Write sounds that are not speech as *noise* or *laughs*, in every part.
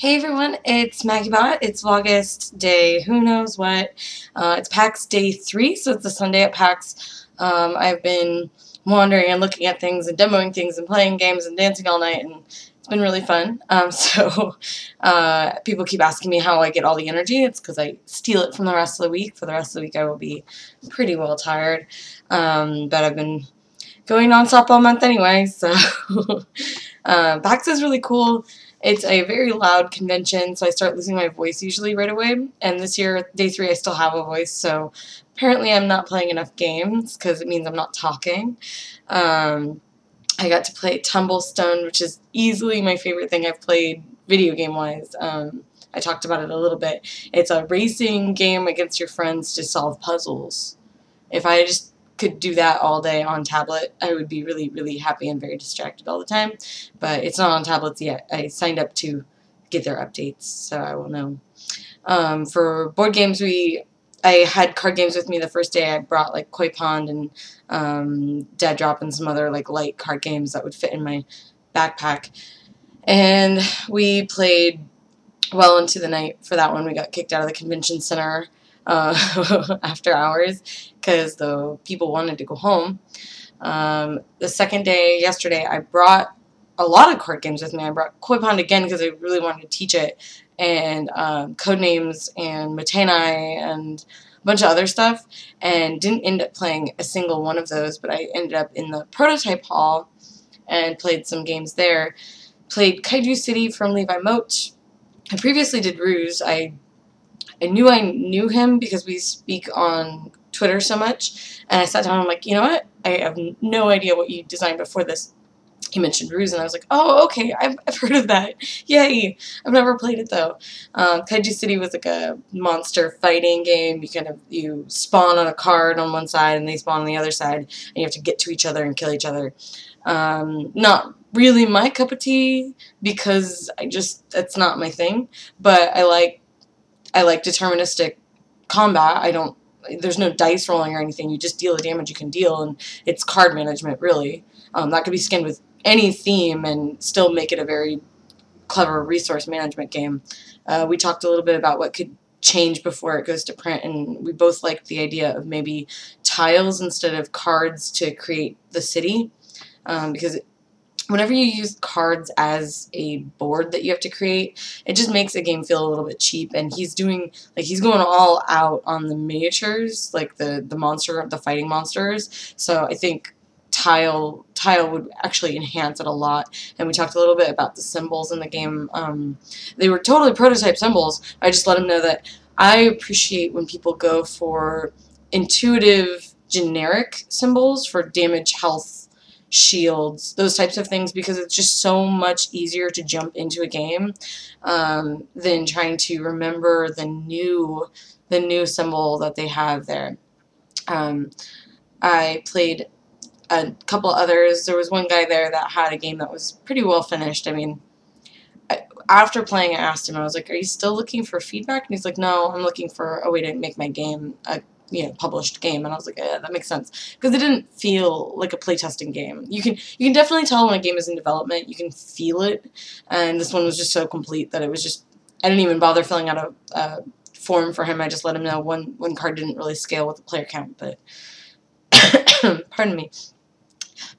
Hey everyone, it's Maggibot. It's August day, who knows what. Uh, it's PAX day three, so it's a Sunday at PAX. Um, I've been wandering and looking at things and demoing things and playing games and dancing all night, and it's been really fun. Um, *laughs* so uh, people keep asking me how I get all the energy. It's because I steal it from the rest of the week. For the rest of the week, I will be pretty well tired, um, but I've been going nonstop all month anyway. So *laughs* uh, PAX is really cool. It's a very loud convention, so I start losing my voice usually right away. And this year, day three, I still have a voice, so apparently I'm not playing enough games because it means I'm not talking. Um, I got to play Tumblestone, which is easily my favorite thing I've played video game wise. Um, I talked about it a little bit. It's a racing game against your friends to solve puzzles. If I just could do that all day on tablet, I would be really, really happy and very distracted all the time. But it's not on tablets yet. I signed up to get their updates, so I will know. Um, for board games, we I had card games with me the first day. I brought like Koi Pond and um, Dead Drop and some other like light card games that would fit in my backpack. And we played well into the night for that one. We got kicked out of the convention center uh, *laughs* after hours because the people wanted to go home. Um, the second day, yesterday, I brought a lot of card games with me. I brought Koi Pond again because I really wanted to teach it, and um, Codenames and Mottainai and a bunch of other stuff, and didn't end up playing a single one of those, but I ended up in the prototype hall and played some games there. Played Kaiju City from Levi Moat. I previously did Ruse. I I knew I knew him because we speak on Twitter so much. And I sat down and I'm like, you know what? I have no idea what you designed before this. He mentioned Ruse, and I was like, oh, okay, I've, I've heard of that. Yay! I've never played it, though. Um, Kaiju City was like a monster fighting game. You kind of, you spawn on a card on one side, and they spawn on the other side, and you have to get to each other and kill each other. Um, not really my cup of tea, because I just, that's not my thing, but I like I like deterministic combat. I don't, there's no dice rolling or anything. You just deal the damage you can deal, and it's card management, really. Um, that could be skinned with any theme and still make it a very clever resource management game. Uh, we talked a little bit about what could change before it goes to print, and we both liked the idea of maybe tiles instead of cards to create the city, um, because whenever you use cards as a board that you have to create, it just makes a game feel a little bit cheap. And he's doing, like, he's going all out on the miniatures, like the, the monster, the fighting monsters. So I think tile tile would actually enhance it a lot. And we talked a little bit about the symbols in the game. Um, they were totally prototype symbols. I just let him know that I appreciate when people go for intuitive generic symbols for damage, health, shields, those types of things, because it's just so much easier to jump into a game um, than trying to remember the new the new symbol that they have there. Um, I played a couple others. There was one guy there that had a game that was pretty well finished. I mean, after playing, I asked him, I was like, are you still looking for feedback? And he's like, no, I'm looking for a way to make my game a you know published game and I was like yeah that makes sense. Because it didn't feel like a playtesting game. You can you can definitely tell when a game is in development you can feel it and this one was just so complete that it was just I didn't even bother filling out a, a form for him. I just let him know one one card didn't really scale with the player count but *coughs* pardon me.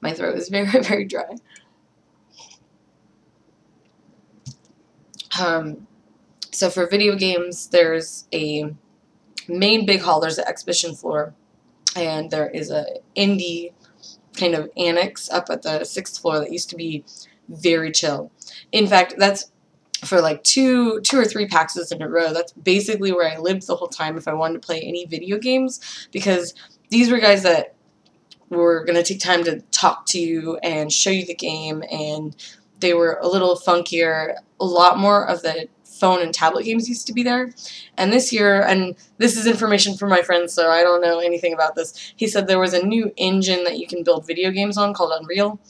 My throat is very *laughs* very dry. Um so for video games there's a main big hall, there's an exhibition floor, and there is a indie kind of annex up at the sixth floor that used to be very chill. In fact, that's for like two two or three PAXes in a row. That's basically where I lived the whole time if I wanted to play any video games because these were guys that were going to take time to talk to you and show you the game and they were a little funkier. A lot more of the phone and tablet games used to be there. And this year, and this is information from my friend, so I don't know anything about this, he said there was a new engine that you can build video games on called Unreal.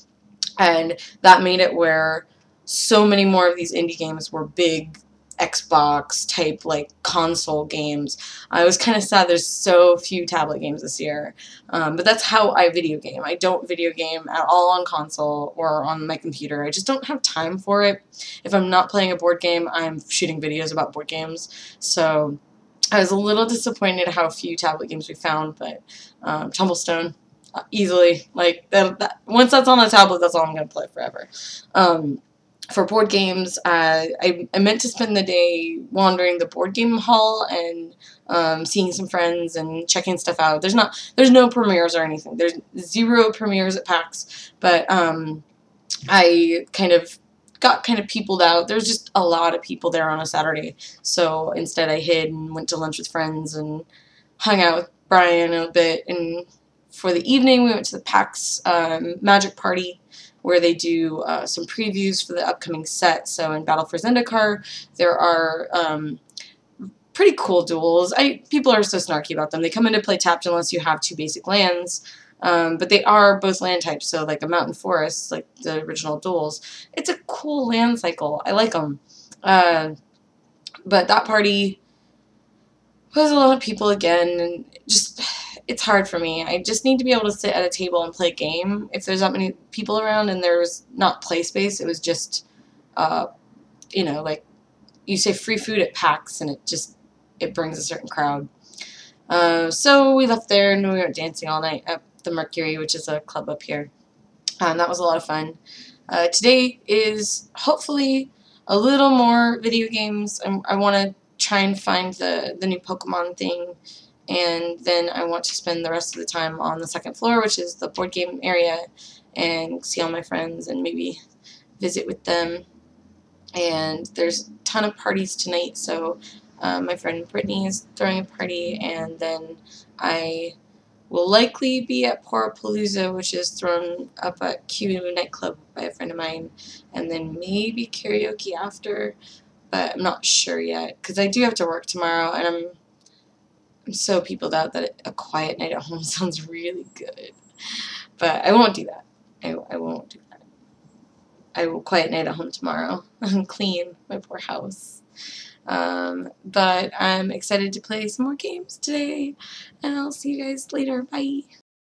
And that made it where so many more of these indie games were big Xbox type like console games. I was kind of sad there's so few tablet games this year, um, but that's how I video game. I don't video game at all on console or on my computer. I just don't have time for it. If I'm not playing a board game, I'm shooting videos about board games. So I was a little disappointed how few tablet games we found, but um, Tumblestone uh, easily like that, that, once that's on a tablet, that's all I'm gonna play forever. Um, for board games, uh, I, I meant to spend the day wandering the board game hall and um, seeing some friends and checking stuff out. There's not, there's no premieres or anything. There's zero premieres at PAX, but um, I kind of got kind of peopled out. There's just a lot of people there on a Saturday, so instead I hid and went to lunch with friends and hung out with Brian a bit. And for the evening, we went to the PAX um, Magic Party where they do uh, some previews for the upcoming set. So in Battle for Zendikar, there are um, pretty cool duals. I People are so snarky about them. They come into play tapped unless you have two basic lands. Um, but they are both land types, so like a mountain forest, like the original duals. It's a cool land cycle. I like them. Uh, but that party was a lot of people again, and just it's hard for me. I just need to be able to sit at a table and play a game. If there's that many people around and there's not play space, it was just, uh, you know, like you say free food at PAX and it just, it brings a certain crowd. Uh, so we left there and we went dancing all night at the Mercury, which is a club up here. Um, that was a lot of fun. Uh, today is hopefully a little more video games. I'm, i want to try and find the, the new Pokemon thing and then I want to spend the rest of the time on the second floor, which is the board game area, and see all my friends and maybe visit with them. And there's a ton of parties tonight, so uh, my friend Brittany is throwing a party, and then I will likely be at Porapalooza, which is thrown up at Q nightclub by a friend of mine, and then maybe karaoke after, but I'm not sure yet, because I do have to work tomorrow, and I'm I'm so peopled out that a quiet night at home *laughs* sounds really good. But I won't do that. I, I won't do that. I will quiet night at home tomorrow *laughs* and clean my poor house. Um, but I'm excited to play some more games today, and I'll see you guys later. Bye.